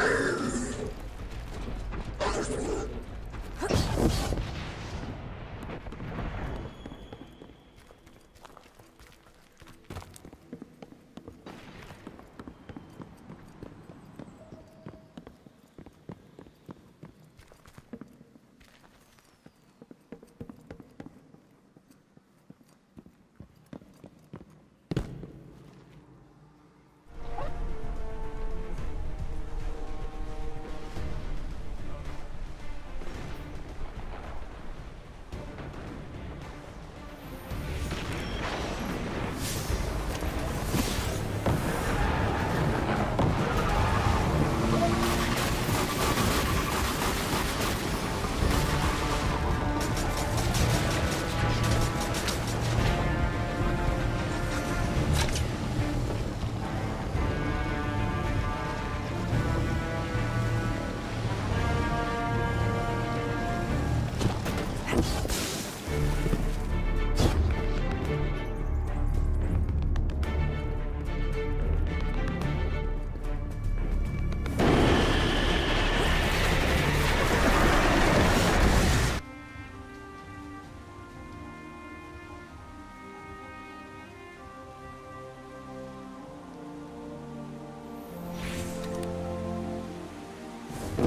you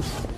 seconds.